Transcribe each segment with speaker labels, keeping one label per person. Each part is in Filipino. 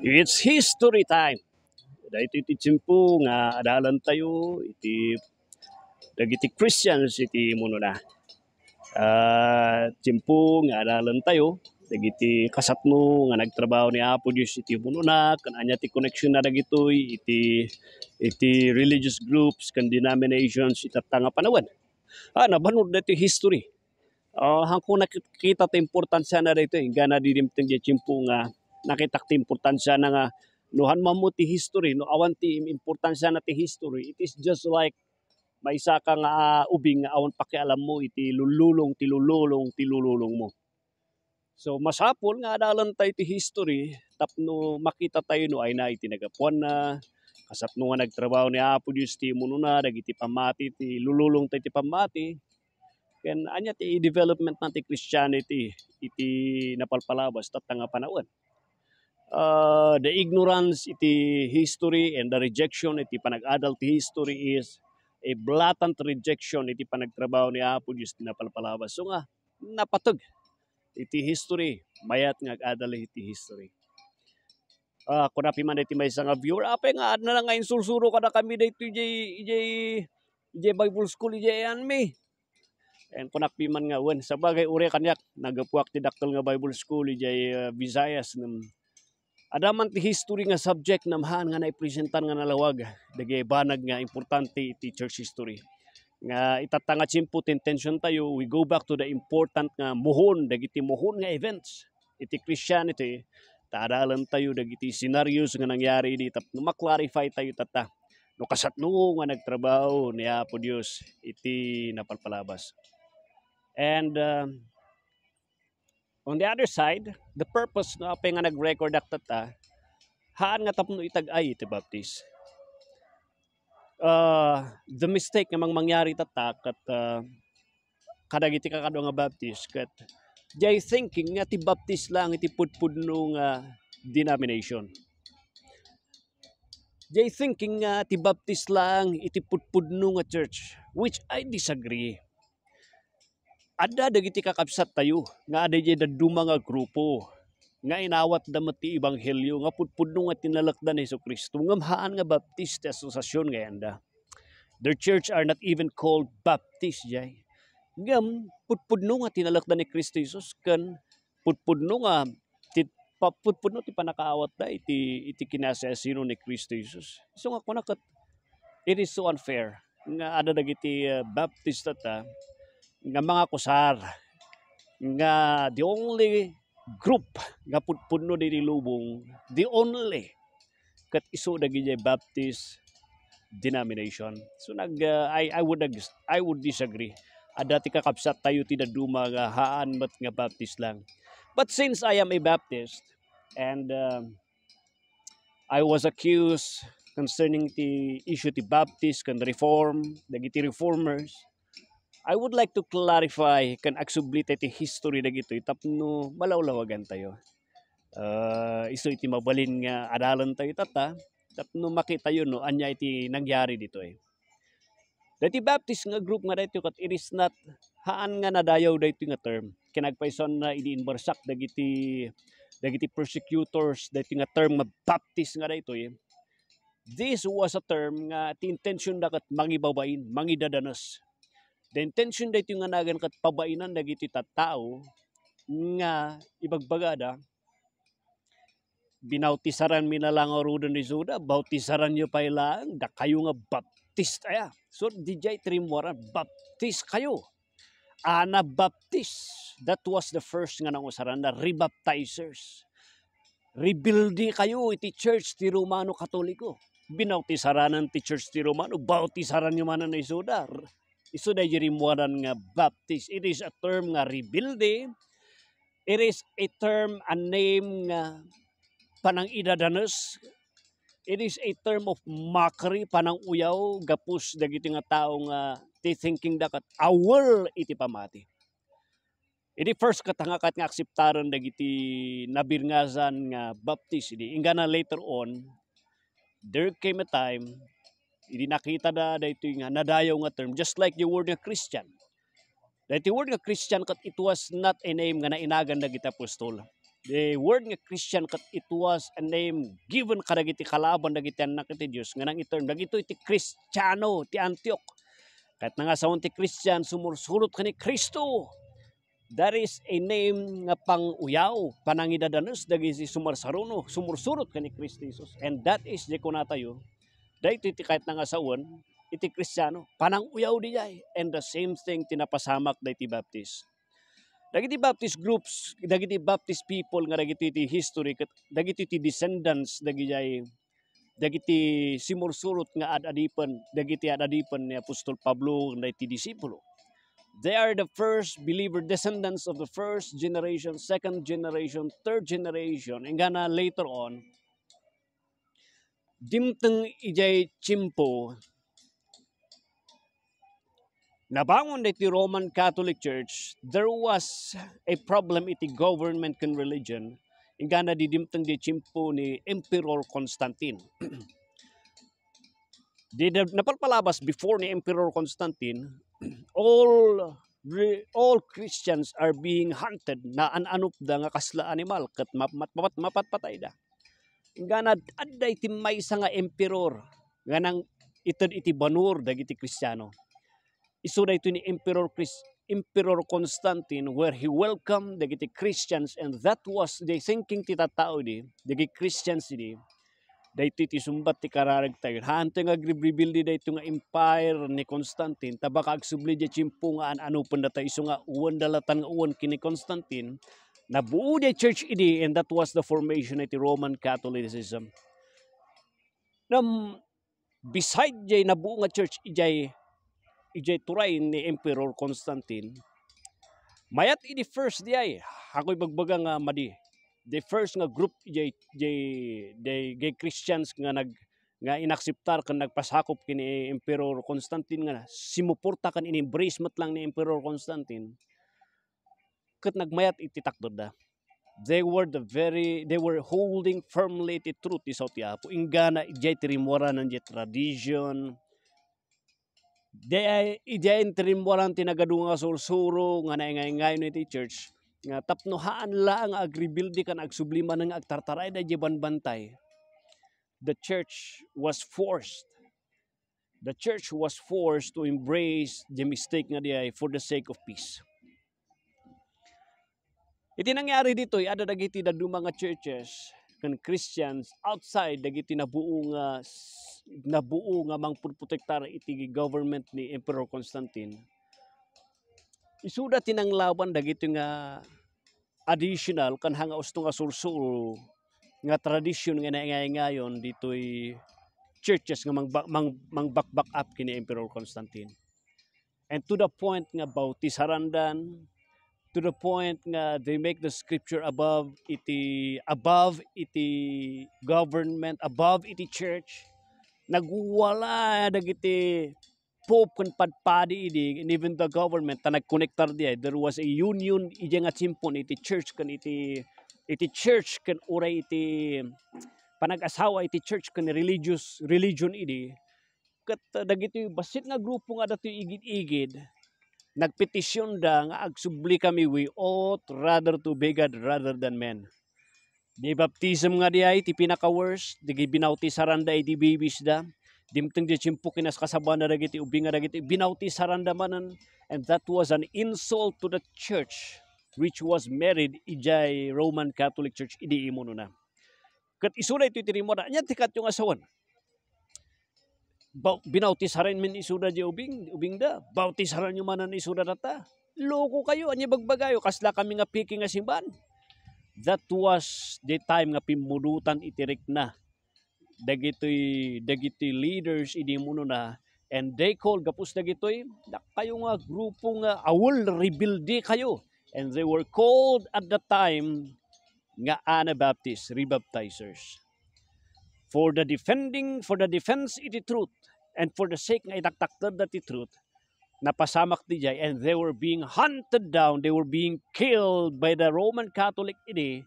Speaker 1: It's history time. Dahito iti tsimpo nga adalan tayo iti dagiti Christians iti muno na. Uh, tsimpo nga adalan tayo dagiti kasatno nga nagtrabaho ni Apo Dios iti muno na kan anya ti connection na dagitoy iti iti religious groups kan denominations itatanga panawan. Ah nabanod dati history. Uh, hangko nakita ta importansya na dito gana didimteng di tsimpo nga nakita ti importansya na nga nuhan mo ti history no awan ti importansya na ti history. It is just like may isa ka nga uh, ubing nga awan pakialam mo iti lululong ti lululong ti lululong mo. So masapol nga adalan tayo ti history tapno makita tayo no ay na iti nagapuan na kasapno nga nagtrabaho ni Apo Diyos ti muno na dagiti pamati ti lululong tayo ti pamati. Ken anya ti development na ti Christianity iti napalpalabas tatanga panahon uh, the ignorance iti history and the rejection iti panag-adal ti history is a blatant rejection iti panagtrabaho ni Apo Diyos na palpalabas. So nga, napatag iti history, mayat nga adal iti history. Uh, kung man iti may nga viewer, apay nga na lang ngayon sulsuro ka na kami dito ijay, ijay Bible School, ijay yan mi. And kung man nga, wen, sa bagay uri kanyak, nagapuak ti daktal nga Bible School, ijay uh, Visayas, ng Adaman ti history nga subject na mahan nga naipresentan nga nalawag dagay banag nga importante iti church history. Nga itatanga simpo intention tayo, we go back to the important nga muhon, dagiti muhon nga events. Iti Christianity, taadalan tayo dagiti scenarios nga nangyari di tap no maklarify tayo tata. No kasatno nga nagtrabaho ni Apo Dios iti napalpalabas. And uh, On the other side, the purpose no apay nga nag-record ta haan nga tapno itag-ay iti baptist. Uh, the mistake nga mang mangyari tata kat uh, kadagiti ka kado nga baptist kat jay thinking nga ti baptist lang iti pudpudno nga denomination. Jay thinking nga ti baptist lang iti pudpudno nga church which I disagree Ada dagiti kakabsat tayo nga ada jay daduma nga grupo nga inawat damat ti ebanghelyo nga pudpudno nga tinalakdan ni Hesus Kristo nga maan nga Baptist Association nga yanda. Their church are not even called Baptist jay. Ngam pudpudno nga tinalakdan ni Kristo Jesus kan pudpudno nga ti pudpudno ti panakaawat da iti iti kinasasino ni Kristo Jesus. So nga kunakat it is so unfair nga ada dagiti uh, Baptist ta nga mga kusar nga the only group nga pudpudno diri lubong the only kat iso dagi Baptist denomination. So nag uh, I I would I would disagree. Adati ka kapsat tayo tinaduma nga haan mat nga Baptist lang. But since I am a Baptist and uh, I was accused concerning the issue ti Baptist kan reform dagiti reformers I would like to clarify kan agsublit iti history dagito tapno malawlawagan tayo. Uh, iso iti mabalin nga adalan tayo tata tapno makita yun no anya iti nangyari dito eh. Dati Baptist nga group nga dito kat it is not haan nga nadayaw dito nga term. Kinagpayson na iniinbarsak dagiti dagiti persecutors dito nga term nga Baptist nga dito eh. This was a term nga ti intention dakat mangibabain, mangidadanas The intention dito nga nagan kat pabainan dagiti tattao nga ibagbagada binautisaran mi na lang orudon ni Zuda, bautisaran nyo pa ilang, da kayo nga baptist aya. So, DJ Trimoran, baptist kayo. Ana baptist. That was the first nga nang usaran na rebaptizers. Rebuildi kayo iti church ti Romano Katoliko. Binautisaran ti church ti Romano, bautisaran nyo man na Zuda iso da jirimuanan nga baptist it is a term nga rebuilding it is a term a name nga panang idadanos it is a term of mockery panang uyaw gapus dagiti nga tao nga thinking dakat our iti pamati. Idi first katangakat nga akseptaron dagiti nabirngasan nga baptist idi ingana later on there came a time Hindi nakita na dito nga nadayaw nga term just like the word nga Christian. The word nga Christian kat it was not a name nga nainagan na kita apostol. the word nga Christian kat it was a name given kadagiti kalaban dagiti anak iti Dios nga nang iterm dagito iti Kristiyano ti Antioch kat nga sa ti Christian sumursurot kani Kristo That is a name nga pang-uyaw, panangidadanos dagiti sumarsaruno, sumursurot kani Kristo Jesus. And that is di kunatayo. Dahito iti kahit nga saon, iti Kristiyano, panang-uyaw di jay. And the same thing tinapasamak dahiti Baptist. Dagiti Baptist groups, dagiti Baptist people nga dagiti iti history, dagiti iti descendants dagiti dagiti simursurot nga ad-adipan, dagiti ad-adipan ni Apostol Pablo nga iti disipulo. They are the first believer descendants of the first generation, second generation, third generation. And gana later on, dimteng ijay chimpo nabangon iti Roman Catholic Church, there was a problem iti government kan religion. Inga na didimtang di chimpo ni Emperor Constantine. di napalpalabas before ni Emperor Constantine, all all Christians are being hunted na ananup da nga kasla animal kat mapat mapat da. Inga na adda iti may nga emperor nga nang itad iti banur dagiti Kristiyano. Isura ito ni Emperor Chris, Emperor Constantine where he welcomed the Christians and that was the thinking ti tao di the Christians di dahito ti sumbat ti kararag tayo. Hante nga rebuild di dahito nga empire ni Constantine tabaka agsubli di chimpo nga ano panda tayo. Iso nga uwan dalatan nga uwan kini Constantine nabuo di church idi and that was the formation of the Roman Catholicism. Nam beside jay nabuo nga church ijay ijay turay ni Emperor Constantine, mayat ini first di ay, ako'y bagbaga nga madi. The first nga group ijay, ijay, ijay, ijay Christians nga nag nga inakseptar kan nagpasakop kini Emperor Constantine nga simuporta kan in-embrace mat lang ni Emperor Constantine ket nagmayat iti takdod da they were the very they were holding firmly the truth is out yapo ingana ijay tirimora ng tradition. Di ay ija interim walang tinagadunga sursuro nga naingay-ingay iti church. Nga tapnohaan la ang agribildi kan agsublima ng agtartaray da jiban bantay. The church was forced. The church was forced to embrace the mistake nga di ay for the sake of peace. Iti nangyari dito, ada dagiti da mga churches kan Christians outside dagiti nabuo nga nabuo nga mangprotektar iti government ni Emperor Constantine. Isuda tinang laban dagiti nga additional kan hanga usto nga sursuro nga tradisyon nga naingay-ngayon ditoy churches nga mang, mang, mang back, back up kini Emperor Constantine. And to the point nga bautisarandan, to the point nga they make the scripture above iti above iti government above iti church. Nagwala dagiti pope kun padpadi idi and even the government ta nagkonektar di there was a union ija nga simpon iti church kan iti iti church kan uray iti panag-asawa iti church kan religious religion idi. Kat dagiti basit nga grupo nga dati igid-igid nagpetisyon da nga agsubli kami we ought rather to be God rather than men. Di baptism nga di ay ti pinaka-worst, di binautisaranda da iti babies da, dimteng di chimpo kinas kasaban na dagiti ubi nga dagiti binautisaranda da manan, and that was an insult to the church which was married ijay Roman Catholic Church idi imo na. Kat isuna ito itirimo na, anya tikat yung asawan binautisharan min isuda di ubing, ubing da. Bautisharan nyo manan isuda data. Loko kayo, anya bagbagayo, kasla kami nga piki nga simban. That was the time nga pimudutan itirik na. Dagitoy, dagitoy leaders idi muno na and they called gapus dagitoy kayo nga grupo nga awol rebuildi kayo and they were called at the time nga Anabaptist rebaptizers for the defending, for the defense iti truth, and for the sake nga itaktaktad na ti truth, napasamak di jay, and they were being hunted down, they were being killed by the Roman Catholic iti,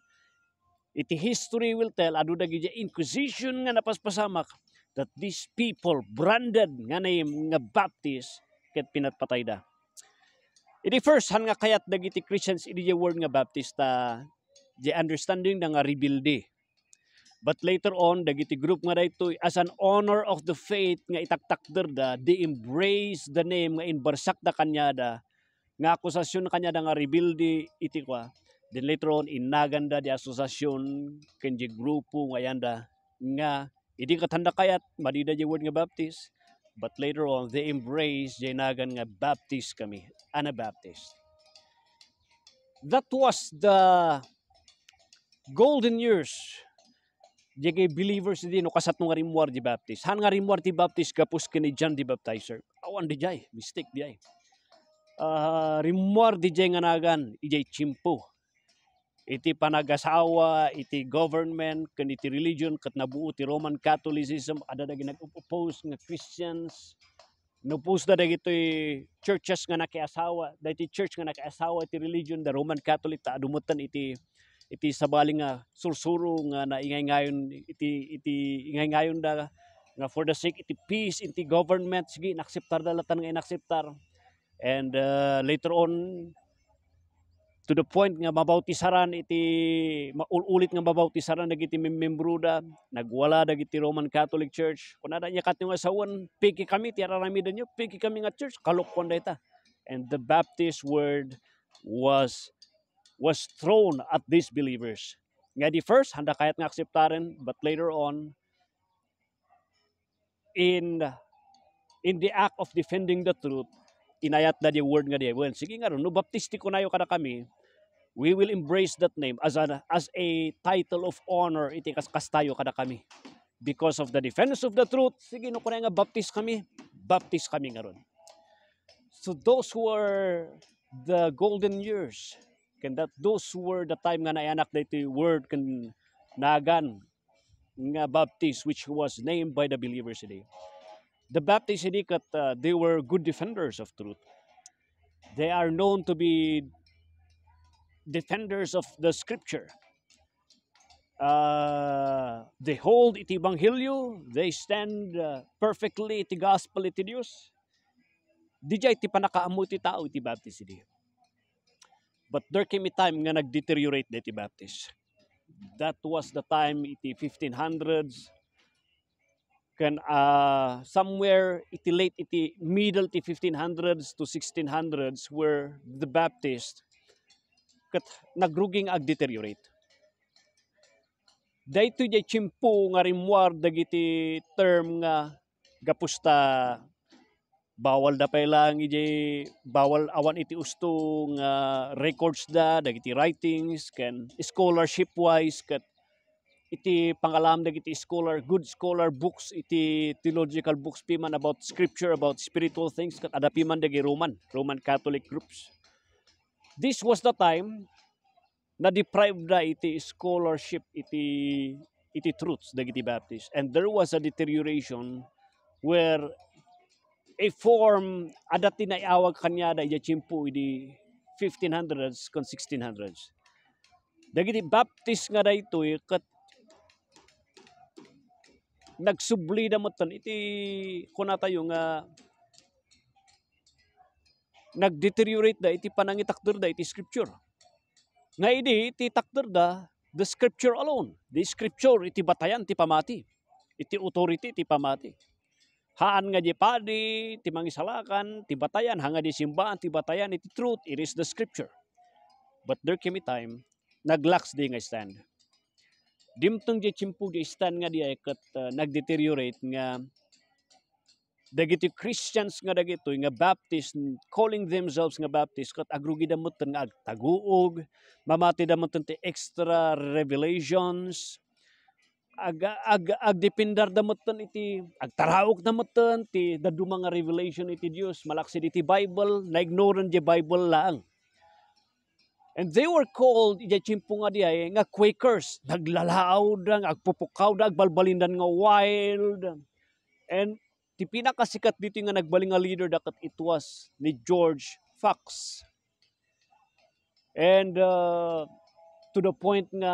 Speaker 1: iti history will tell, adu dagi inquisition nga napaspasamak, that these people branded nga name nga Baptist, ket pinatpatay da. Iti first, han nga kayat dagiti Christians, iti word nga Baptist, uh, the understanding nga rebuildi. But later on, dagiti group nga daytoy as an honor of the faith nga itaktakder da, they embrace the name nga inbarsak da kanyada, nga akusasyon kanyada nga rebuildi iti kwa. Then later on, inaganda di asosasyon kanji grupo nga yanda nga hindi katanda kayat madida di word nga baptist. But later on, they embrace nagan nga baptist kami, Anabaptist. That was the golden years Jagay believers di no kasat nga rimwar di baptist. Han nga rimwar di baptist kapus kini John di baptizer. Awan di jay, mistake di ay. Uh, rimwar di jay nga nagan, ijay chimpo. Iti panagasawa, iti government, kan iti religion, kat nabuo ti Roman Catholicism, ada dagi nag-oppose nga Christians, Nupus da dagito churches nga nakiasawa, dati church nga nakiasawa iti religion, the Roman Catholic, ta adumutan iti iti sabali nga sursuro nga naingay ngayon iti iti ingay ngayon da nga for the sake iti peace iti government sige inakseptar da latan nga inakseptar and uh, later on to the point nga mabautisaran iti maulit nga mabautisaran dagiti membro da nagwala dagiti Roman Catholic Church. Kun ada nya katyo nga sawan piki kami ti ararami nyo piki kami nga church kalokon dayta and the Baptist word was was thrown at these believers. Nga di first, handa kayat nga akseptaren, but later on, in in the act of defending the truth, inayat na di word nga di, well, sige nga ron, no baptisti ko na kada kami, we will embrace that name as a, as a title of honor, iti kastayo kada kami. Because of the defense of the truth, sige no kunay nga baptist kami, baptist kami nga ron. So those who are the golden years Ken that those were the time nga naanak daytoy word ken nagan nga Baptist which was named by the believers today. The Baptists hindi kat uh, they were good defenders of truth. They are known to be defenders of the scripture. Uh, they hold iti ebanghelyo, they stand uh, perfectly iti gospel iti Dios. Di iti panakaammo iti tao iti Baptist iti. But there came a time nga nag-deteriorate dati Baptist. That was the time iti 1500s kan uh, somewhere iti late iti middle ti 1500s to 1600s where the Baptist kat nagruging ag deteriorate. Dayto jay chimpo nga rimwar dagiti term nga gapusta bawal da lang ije bawal awan iti usto nga records da dagiti writings ken scholarship wise ket iti pangalam dagiti scholar good scholar books iti theological books piman about scripture about spiritual things ket ada piman dagi Roman Roman Catholic groups. This was the time na deprived da iti scholarship iti iti truths dagiti Baptist. And there was a deterioration where a form adat tinayawag kanya da iya chimpo idi 1500s kon 1600s. Dagiti Baptist nga dayto kat nagsubli da motan iti kuna tayo nga nagdeteriorate da iti panangitakder da iti scripture. Nga idi iti takder da the scripture alone. The scripture iti batayan ti pamati. Iti authority ti pamati haan nga di padi, ti mangisalakan, ti hanga di simbahan, ti batayan, iti truth, it is the scripture. But there came a time, naglaks di nga stand. Dimtong di chimpu di stand nga di ay kat uh, nagdeteriorate nga dagiti Christians nga dagito nga Baptist calling themselves nga Baptist kat agrugi damot nga agtaguog mamati damot ti extra revelations ag ag ag dependar damotan iti agtaraok damotan ti dadu mga revelation iti Dios malaksi iti Bible na ignoran di Bible lang And they were called, ija chimpo nga diay, nga Quakers. Naglalaaw da, agpupukaw da, agbalbalindan nga wild. And ti pinakasikat dito nga nagbaling nga leader dakat it was ni George Fox. And uh, to the point nga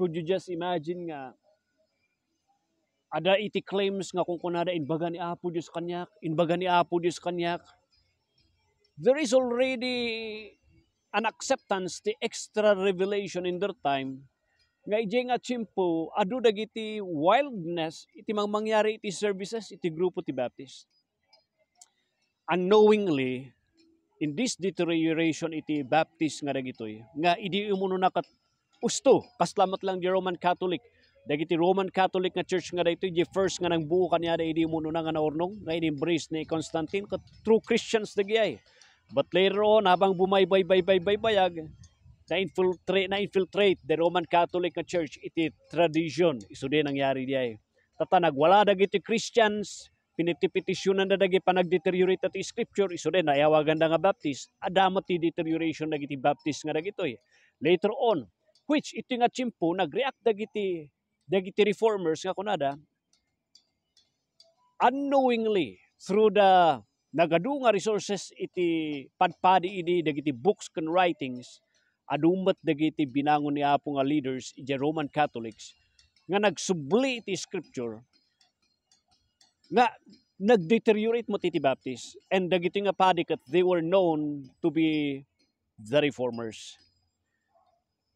Speaker 1: could you just imagine nga ada iti claims nga kung kunada inbaga ni Apo Diyos kanyak, inbaga ni Apo Diyos kanyak, there is already an acceptance ti extra revelation in their time nga ije nga chimpo adu dagiti wildness iti mang mangyari iti services iti grupo ti Baptist. Unknowingly in this deterioration iti Baptist nga dagitoy nga idi umuno na kat usto kaslamat lang di Roman Catholic. Dagiti Roman Catholic nga church nga daytoy di first nga nang buo kaniya da idi umuno na nga naurnong nga embrace ni Constantine kat true Christians dagiyay but later on habang bumaybay bay bay bay bayag na infiltrate na infiltrate the Roman Catholic nga church iti tradition. Isu din nangyari diay tata nagwala dagiti Christians pinitipetisyonan na dagi panagdeteriorate at scripture. Iso din ayawagan nga Baptist adamat ti deterioration dagiti Baptist nga dagitoy. Later on which ito nga chimpo nagreact dagiti dagiti reformers nga kunada unknowingly through the nagadu nga resources iti padpadi idi dagiti books and writings adumat dagiti binangon ni Apo nga leaders iti Roman Catholics nga nagsubli iti scripture nga nagdeteriorate mo titi Baptist and dagiti nga padi they were known to be the reformers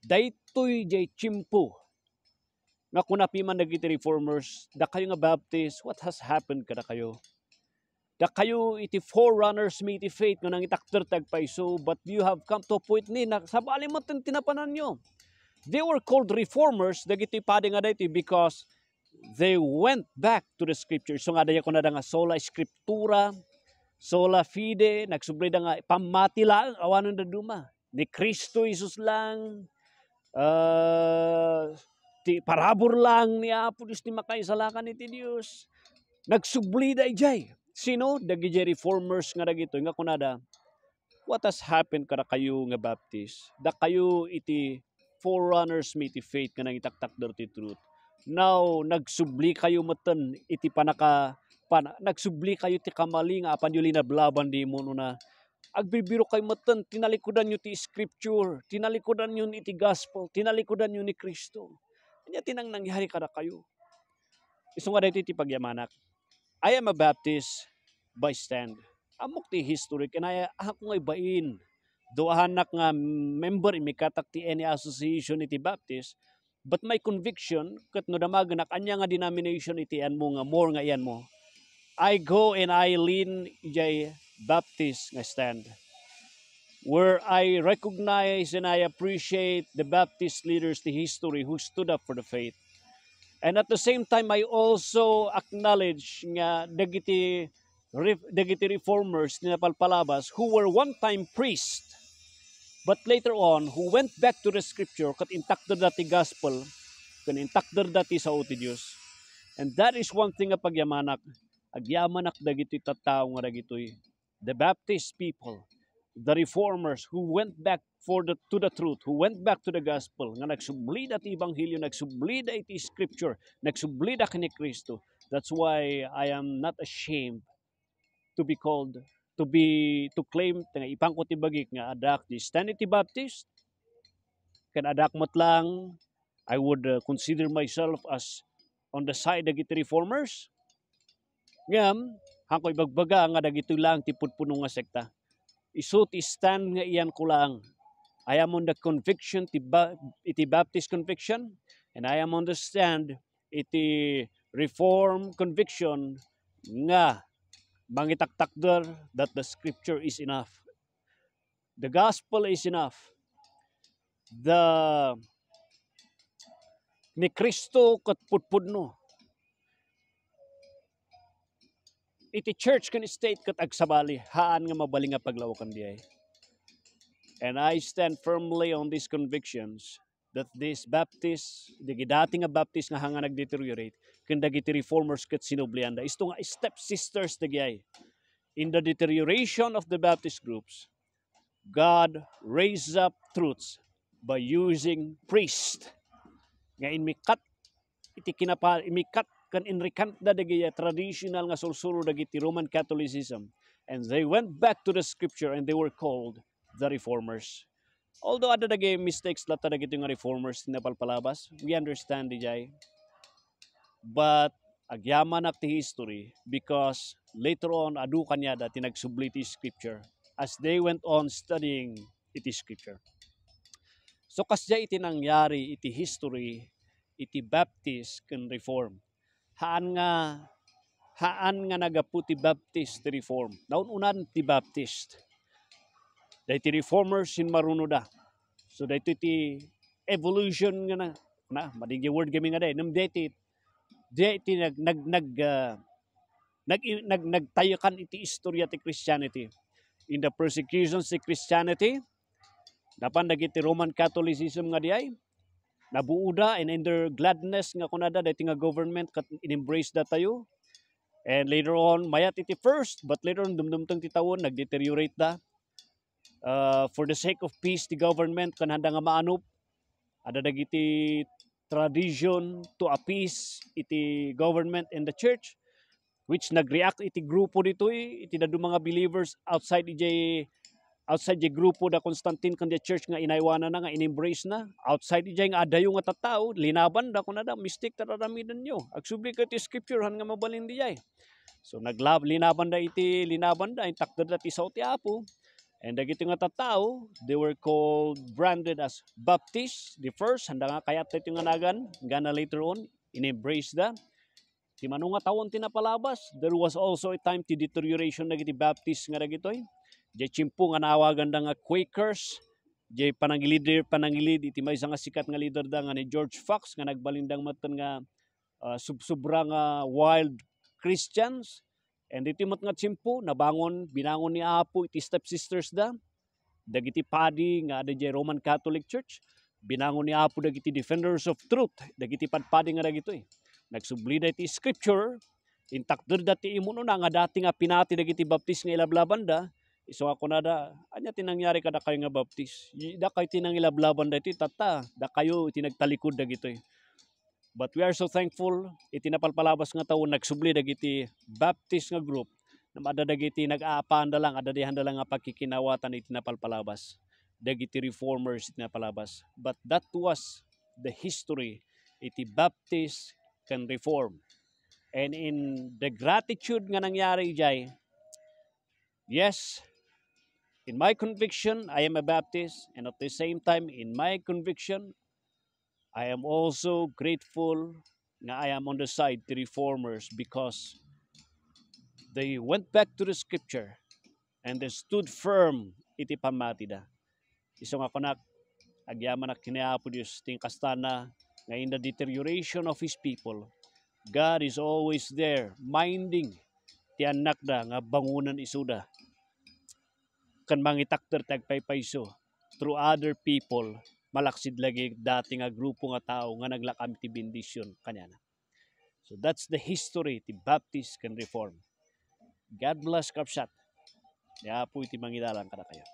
Speaker 1: daytoy jay chimpo nga kunapi man dagiti reformers da kayo nga Baptist what has happened kada kayo? Da kayo iti forerunners may iti faith nga nang itakter tagpaiso but you have come to a point ni na sabali mo tin tinapanan nyo. They were called reformers dagiti padi nga daytoy because they went back to the scripture. So nga daya ko nga sola scriptura sola fide nagsubli da nga pamati lang awanon da duma. Ni Kristo Jesus lang uh, ti parabor lang ni Apo Diyos ni makaisalakan iti Dios nagsubli da ijay Sino? Dagi reformers nga dagito nga kunada what has happened kada kayo nga Baptist? Da kayo iti forerunners mi iti faith nga nang itaktak ti truth. Now nagsubli kayo matan iti panaka pan, nagsubli kayo ti kamali nga apan yuli na blaban di mo agbibiro kayo matan tinalikudan nyo ti scripture, tinalikudan nyo iti gospel, tinalikudan nyo ni Kristo. Kanya tinang nangyari kada kayo. Iso nga dito iti pagyamanak. I am a Baptist by stand. Amok ti history kanaya ako nga bain. Doahanak nga member imi katak ti any association iti Baptist but my conviction kat no damagan anya nga denomination iti an mo nga more nga iyan mo. I go and I lean jay Baptist nga stand. Where I recognize and I appreciate the Baptist leaders, the history who stood up for the faith. And at the same time, I also acknowledge nga dagiti dagiti reformers ni Napalpalabas who were one time priest but later on who went back to the scripture kat intakder dati gospel kan intakder dati sa uti Dios and that is one thing nga pagyamanak. Agyamanak dagiti tattao nga dagitoy the Baptist people the reformers who went back for the to the truth, who went back to the gospel, nga nagsublid at ebanghelyo, nagsublid at scripture, nagsublid at ni Kristo. That's why I am not ashamed to be called to be to claim nga ipangko ti bagik nga adak di Stanity Baptist kan adak mat lang I would uh, consider myself as on the side of the reformers ngam hangko ibagbaga nga dagito lang ti putpuno nga sekta iso ti stand nga iyan ko lang I am on the conviction ti ba, iti Baptist conviction and I am on the stand iti reform conviction nga mangitaktakder that the scripture is enough. The gospel is enough. The ni Kristo kat putpudno. Iti church kan state kat agsabali haan nga mabaling nga paglawakan diay. And I stand firmly on these convictions that this Baptist, the dati nga Baptist nga hanga nagdeteriorate, ken dagiti reformers ket sinublianda. Isto nga step sisters dagay. In the deterioration of the Baptist groups, God raised up truths by using priest. Nga inmikat iti kinapa imikat kan inrikant da dagay traditional nga sulsuro dagiti Roman Catholicism. And they went back to the scripture and they were called the reformers. Although ada dagi mistakes lata dagi nga reformers na palpalabas, we understand di jay. But agyaman ak ti history because later on adu kanya da tinagsubli ti scripture as they went on studying iti scripture. So kasya iti nangyari iti history iti Baptist ken Reform. Haan nga haan nga nagaputi Baptist ti Reform. Daun unan ti Baptist. Dahiti Reformers sin maruno da. So dahito ti evolution nga na na madigya word kami nga day nang deti deti nag nag nag uh, nag, nag nagtayakan iti istorya ti Christianity in the persecutions ti Christianity dapan dagiti Roman Catholicism nga diay nabuuda and in their gladness nga kunada dati nga government kat in-embrace da tayo. And later on mayat iti first but later on dumdumtang ti tawon nagdeteriorate da uh, for the sake of peace the government kanhanda nga maanop. Ada dagiti tradition to appease iti government and the church which nag-react iti grupo dito iti dadu mga believers outside iti outside the grupo da Constantine kan the church nga inaywanan na nga in-embrace na. Outside iti nga adayo nga tattao linaban da kun da mystic tararamidan nyo. Agsubli ka ti scripture han nga mabalin dijay so naglab linaban da iti linaban da intakda da ti sao ti apo. And dagiti nga tattao, they were called, branded as Baptist, the first, handa nga kayat ito nga nagan, gana later on, in-embrace da. Ti mano nga tawon tinapalabas, there was also a time ti deterioration dagiti Baptist nga dagitoy. Di chimpo nga nawagan da nga Quakers, di panangilid panangilid iti may nga sikat nga leader da nga ni George Fox nga nagbalindang matan nga uh, subsubra nga wild Christians. And iti mat nga tsimpo, nabangon, binangon ni Apo, iti stepsisters da, dagiti padi nga ada Roman Catholic Church, binangon ni Apo dagiti defenders of truth, dagiti padpadi nga dagitoy. Nagsubli da iti scripture, intakder dati imuno na nga dati nga pinati dagiti baptist nga ilablaban da, iso ako na da, anya tinangyari kada kayo nga baptist. Da kayo tinang ilablaban da iti tata, da kayo itinagtalikod dagitoy. But we are so thankful, iti napalpalabas nga taon, nagsubli dagiti Baptist nga group, na madadagiti nag-aapaan da lang, adadihan da lang nga pagkikinawatan iti napalpalabas. Dagiti reformers iti napalabas. But that was the history iti Baptist can reform. And in the gratitude nga nangyari jay, yes, in my conviction, I am a Baptist, and at the same time, in my conviction, I am also grateful nga I am on the side the reformers because they went back to the scripture and they stood firm iti pamatida. Iso nga kunak agyaman na kinayapo Diyos ting kastana nga in the deterioration of His people, God is always there minding ti anak da nga bangunan isuda kan mangitakter tagpaypayso through other people malaksid lagi dati nga grupo nga tao nga naglakam ti bendisyon kanya na. So that's the history ti Baptist can reform. God bless Kapsat. Kaya po iti mangidalang kada kayo.